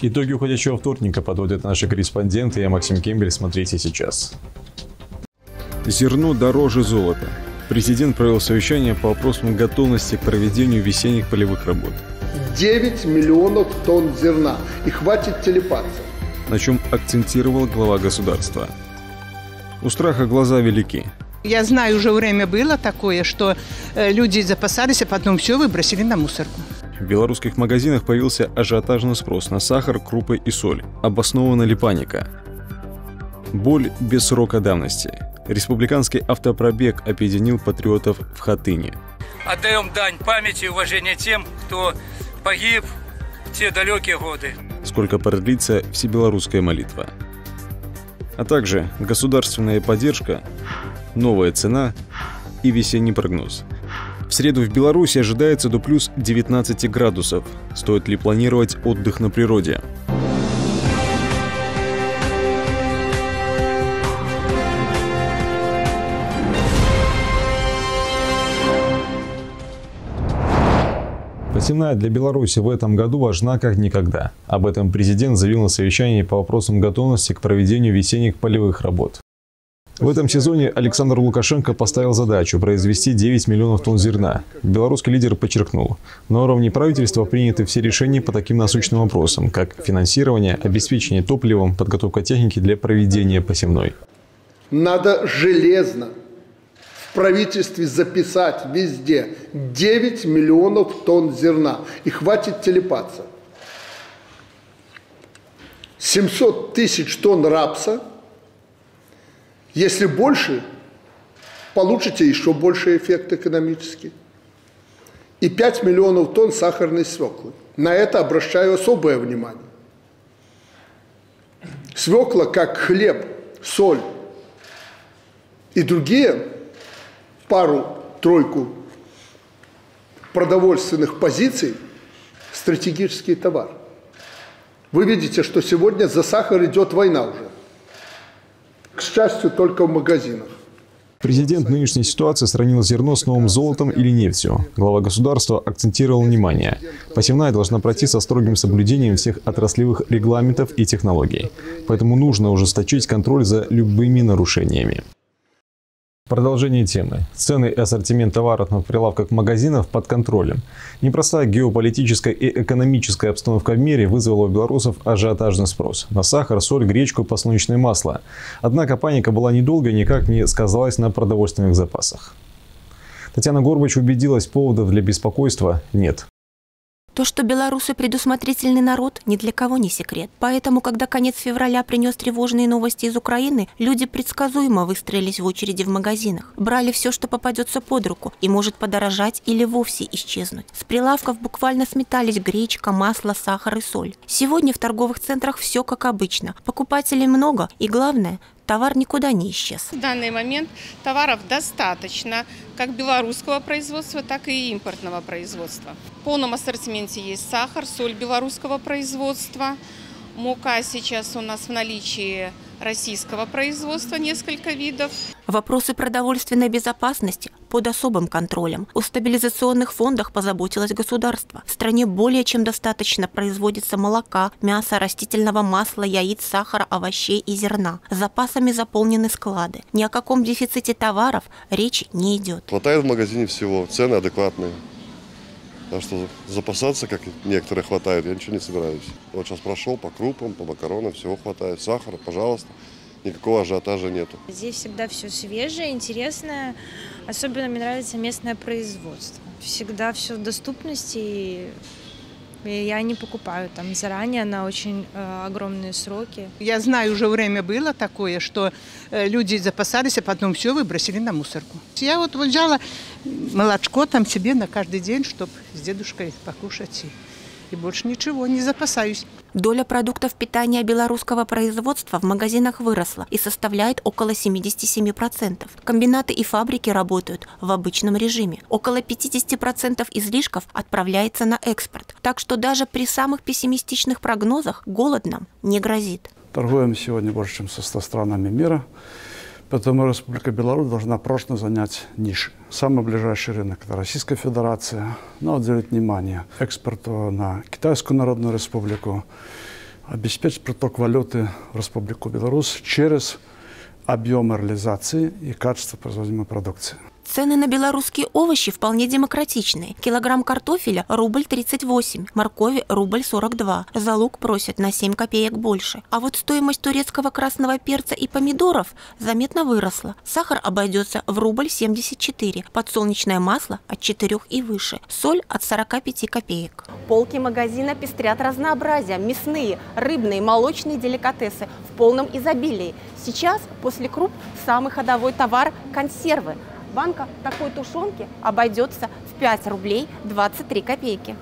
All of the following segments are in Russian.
Итоги уходящего вторника подводят наши корреспонденты. Я Максим Кембель. Смотрите сейчас. Зерно дороже золота. Президент провел совещание по вопросам готовности к проведению весенних полевых работ. 9 миллионов тонн зерна. И хватит телепаться. На чем акцентировал глава государства. У страха глаза велики. Я знаю, уже время было такое, что э, люди запасались, а потом все выбросили на мусорку. В белорусских магазинах появился ажиотажный спрос на сахар, крупы и соль. Обоснована ли паника? Боль без срока давности. Республиканский автопробег объединил патриотов в Хатыне. Отдаем дань памяти и уважения тем, кто погиб в те далекие годы. Сколько продлится всебелорусская молитва. А также государственная поддержка, новая цена и весенний прогноз – в среду в Беларуси ожидается до плюс 19 градусов. Стоит ли планировать отдых на природе? Посевная для Беларуси в этом году важна как никогда. Об этом президент заявил на совещании по вопросам готовности к проведению весенних полевых работ. В этом сезоне Александр Лукашенко поставил задачу произвести 9 миллионов тонн зерна. Белорусский лидер подчеркнул, на уровне правительства приняты все решения по таким насущным вопросам, как финансирование, обеспечение топливом, подготовка техники для проведения посевной. Надо железно в правительстве записать везде 9 миллионов тонн зерна. И хватит телепаться. 700 тысяч тонн рапса – если больше, получите еще больше эффект экономический. И 5 миллионов тонн сахарной свеклы. На это обращаю особое внимание. Свекла, как хлеб, соль и другие пару-тройку продовольственных позиций – стратегический товар. Вы видите, что сегодня за сахар идет война уже к счастью, только в магазинах. Президент нынешней ситуации сравнил зерно с новым золотом или нефтью. Глава государства акцентировал внимание. Посевная должна пройти со строгим соблюдением всех отраслевых регламентов и технологий. Поэтому нужно ужесточить контроль за любыми нарушениями. Продолжение темы. Цены и ассортимент товаров на прилавках магазинов под контролем. Непростая геополитическая и экономическая обстановка в мире вызвала у белорусов ажиотажный спрос на сахар, соль, гречку подсолнечное масло. Однако паника была недолго и никак не сказалась на продовольственных запасах. Татьяна Горбач убедилась, поводов для беспокойства нет. То, что белорусы предусмотрительный народ, ни для кого не секрет. Поэтому, когда конец февраля принес тревожные новости из Украины, люди предсказуемо выстроились в очереди в магазинах. Брали все, что попадется под руку, и может подорожать или вовсе исчезнуть. С прилавков буквально сметались гречка, масло, сахар и соль. Сегодня в торговых центрах все как обычно. Покупателей много, и главное, товар никуда не исчез. В данный момент товаров достаточно, как белорусского производства, так и импортного производства. В полном ассортименте есть сахар, соль белорусского производства, мука сейчас у нас в наличии российского производства несколько видов. Вопросы продовольственной безопасности под особым контролем. У стабилизационных фондах позаботилось государство. В стране более чем достаточно производится молока, мяса, растительного масла, яиц, сахара, овощей и зерна. Запасами заполнены склады. Ни о каком дефиците товаров речи не идет. Хватает в магазине всего, цены адекватные. Так что запасаться, как некоторые хватает, я ничего не собираюсь. Вот сейчас прошел по крупам, по макаронам, всего хватает. Сахара, пожалуйста. Никакого ажиотажа нету. Здесь всегда все свежее, интересное. Особенно мне нравится местное производство. Всегда все в доступности. И я не покупаю там заранее на очень э, огромные сроки. Я знаю, уже время было такое, что э, люди запасались, а потом все выбросили на мусорку. Я вот, вот взяла молочко там себе на каждый день, чтобы с дедушкой покушать. И, и больше ничего, не запасаюсь. Доля продуктов питания белорусского производства в магазинах выросла и составляет около 77%. Комбинаты и фабрики работают в обычном режиме. Около 50% излишков отправляется на экспорт. Так что даже при самых пессимистичных прогнозах голод нам не грозит. Торгуем сегодня больше, чем со 100 странами мира. Поэтому Республика Беларусь должна прочно занять ниши. Самый ближайший рынок – это Российская Федерация. Надо уделить внимание экспорту на Китайскую Народную Республику, обеспечить приток валюты в Республику Беларусь через объем реализации и качество производимой продукции. Цены на белорусские овощи вполне демократичные. Килограмм картофеля – рубль 38, моркови – рубль 42. За лук просят на 7 копеек больше. А вот стоимость турецкого красного перца и помидоров заметно выросла. Сахар обойдется в рубль 74, подсолнечное масло – от 4 и выше, соль – от 45 копеек. Полки магазина пестрят разнообразием. Мясные, рыбные, молочные деликатесы в полном изобилии. Сейчас, после круп, самый ходовой товар – консервы – банка такой тушенки обойдется в 5 рублей 23 копейки.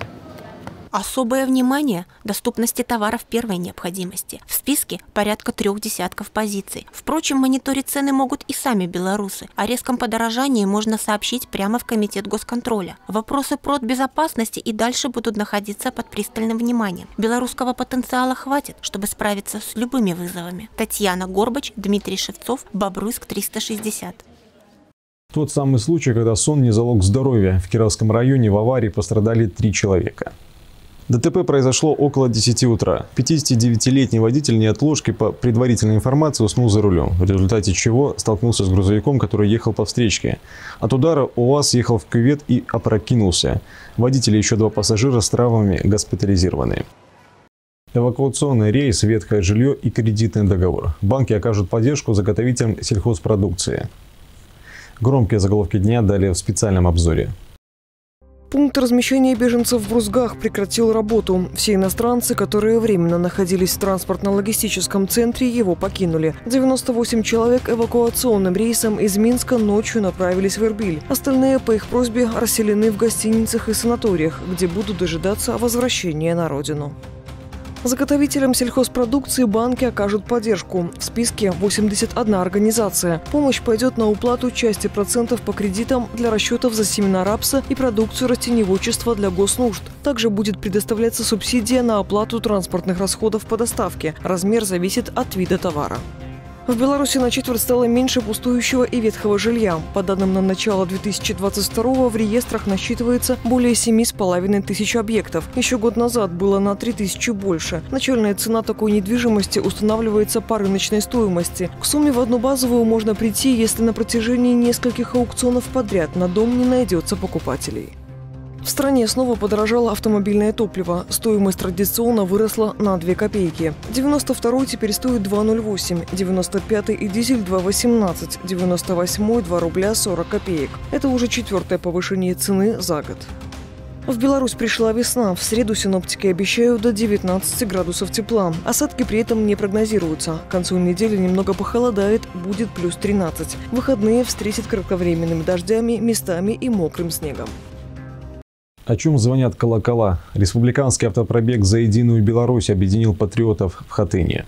Особое внимание – доступности товаров первой необходимости. В списке порядка трех десятков позиций. Впрочем, мониторить цены могут и сами белорусы. О резком подорожании можно сообщить прямо в Комитет госконтроля. Вопросы продбезопасности и дальше будут находиться под пристальным вниманием. Белорусского потенциала хватит, чтобы справиться с любыми вызовами. Татьяна Горбач, Дмитрий Шевцов, Бобруйск, 360. Тот самый случай, когда сон не залог здоровья. В Кировском районе в аварии пострадали три человека. ДТП произошло около 10 утра. 59-летний водитель неотложки по предварительной информации уснул за рулем, в результате чего столкнулся с грузовиком, который ехал по встречке. От удара УАЗ ехал в кювет и опрокинулся. Водители еще два пассажира с травмами госпитализированы. Эвакуационный рейс, ветхое жилье и кредитный договор. Банки окажут поддержку заготовителям сельхозпродукции. Громкие заголовки дня далее в специальном обзоре. Пункт размещения беженцев в Брузгах прекратил работу. Все иностранцы, которые временно находились в транспортно-логистическом центре, его покинули. 98 человек эвакуационным рейсом из Минска ночью направились в Ирбиль. Остальные по их просьбе расселены в гостиницах и санаториях, где будут дожидаться возвращения на родину. Заготовителям сельхозпродукции банки окажут поддержку. В списке 81 организация. Помощь пойдет на уплату части процентов по кредитам для расчетов за семена рапса и продукцию растениеводчества для госнужд. Также будет предоставляться субсидия на оплату транспортных расходов по доставке. Размер зависит от вида товара. В Беларуси на четверть стало меньше пустующего и ветхого жилья. По данным на начало 2022 в реестрах насчитывается более 7,5 тысяч объектов. Еще год назад было на 3 тысячи больше. Начальная цена такой недвижимости устанавливается по рыночной стоимости. К сумме в одну базовую можно прийти, если на протяжении нескольких аукционов подряд на дом не найдется покупателей. В стране снова подорожало автомобильное топливо. Стоимость традиционно выросла на 2 копейки. 92 теперь стоит 2,08, 95 и дизель 2,18, 98 2 рубля 40 копеек. Это уже четвертое повышение цены за год. В Беларусь пришла весна. В среду синоптики обещают до 19 градусов тепла. Осадки при этом не прогнозируются. К концу недели немного похолодает, будет плюс 13. Выходные встретят кратковременными дождями, местами и мокрым снегом. О чем звонят колокола? Республиканский автопробег «За единую Беларусь» объединил патриотов в Хатыне.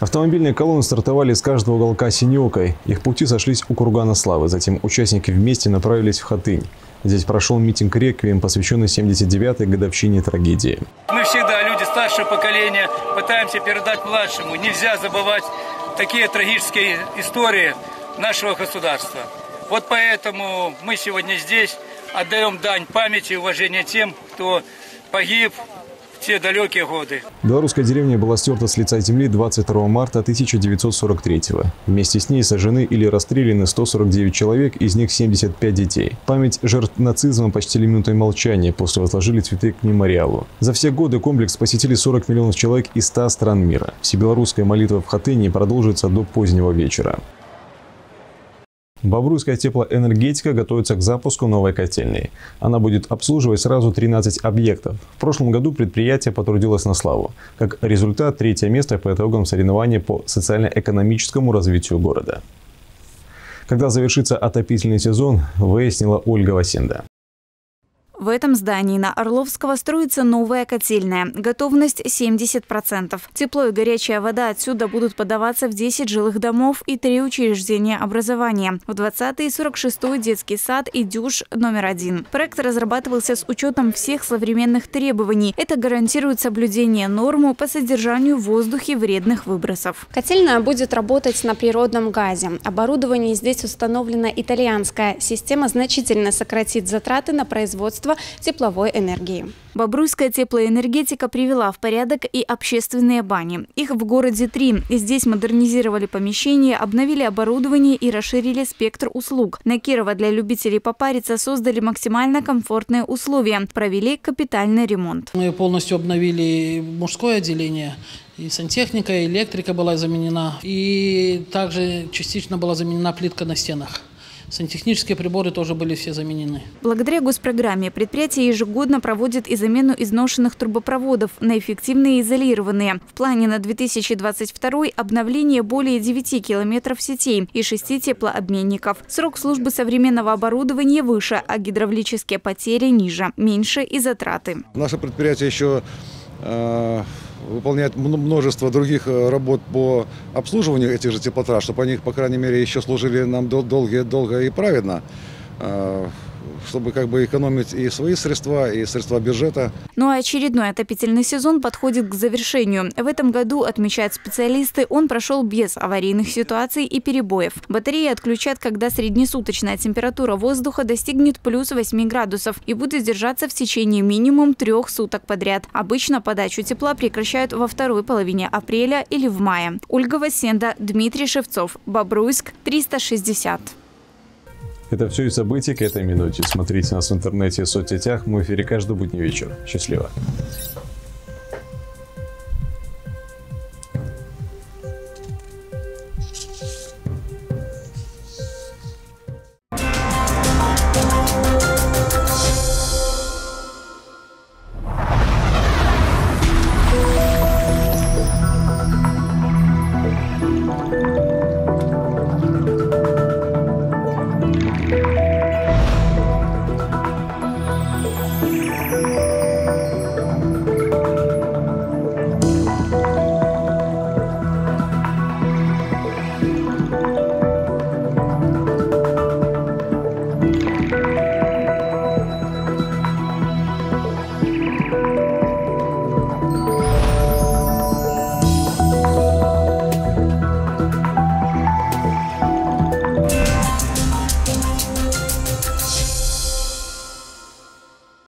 Автомобильные колонны стартовали с каждого уголка Синеокой. Их пути сошлись у Кургана Славы. Затем участники вместе направились в Хатынь. Здесь прошел митинг «Реквием», посвященный 79-й годовщине трагедии. Мы всегда, люди старшего поколения, пытаемся передать младшему. Нельзя забывать такие трагические истории нашего государства. Вот поэтому мы сегодня здесь отдаем дань памяти и уважения тем, кто погиб в те далекие годы. Белорусская деревня была стерта с лица земли 22 марта 1943 -го. Вместе с ней сожжены или расстреляны 149 человек, из них 75 детей. Память жертв нацизма почтили минутой молчания, после возложили цветы к мемориалу. За все годы комплекс посетили 40 миллионов человек из 100 стран мира. Всебелорусская молитва в Хатыне продолжится до позднего вечера. Бобруйская теплоэнергетика готовится к запуску новой котельной. Она будет обслуживать сразу 13 объектов. В прошлом году предприятие потрудилось на славу. Как результат, третье место по итогам соревнований по социально-экономическому развитию города. Когда завершится отопительный сезон, выяснила Ольга Васенда. В этом здании на Орловского строится новая котельная. Готовность 70%. Тепло и горячая вода отсюда будут подаваться в 10 жилых домов и 3 учреждения образования. В 20 и 46 детский сад и дюш номер один. Проект разрабатывался с учетом всех современных требований. Это гарантирует соблюдение нормы по содержанию в воздухе вредных выбросов. Котельная будет работать на природном газе. Оборудование здесь установлено итальянское. Система значительно сократит затраты на производство производства тепловой энергии. Бобруйская теплоэнергетика привела в порядок и общественные бани. Их в городе три. Здесь модернизировали помещения, обновили оборудование и расширили спектр услуг. На Кирова для любителей попариться создали максимально комфортные условия. Провели капитальный ремонт. Мы полностью обновили мужское отделение. И сантехника, и электрика была заменена. И также частично была заменена плитка на стенах. Сантехнические приборы тоже были все заменены. Благодаря госпрограмме предприятие ежегодно проводит и замену изношенных трубопроводов на эффективные и изолированные. В плане на 2022 обновление более 9 километров сетей и 6 теплообменников. Срок службы современного оборудования выше, а гидравлические потери ниже. Меньше и затраты. Наше предприятие еще э, выполняет множество других э, работ по обслуживанию этих же теплотрасс, чтобы они, по крайней мере, еще служили нам долго, долго и праведно. Чтобы как бы экономить и свои средства, и средства бюджета. Ну а очередной отопительный сезон подходит к завершению. В этом году, отмечают специалисты, он прошел без аварийных ситуаций и перебоев. Батареи отключат, когда среднесуточная температура воздуха достигнет плюс 8 градусов и будет держаться в течение минимум трех суток подряд. Обычно подачу тепла прекращают во второй половине апреля или в мае. Ольга Васенда, Дмитрий Шевцов, Бобруйск, 360. Это все и события к этой минуте. Смотрите нас в интернете и соцсетях. Мы в эфире каждый будний вечер. Счастливо.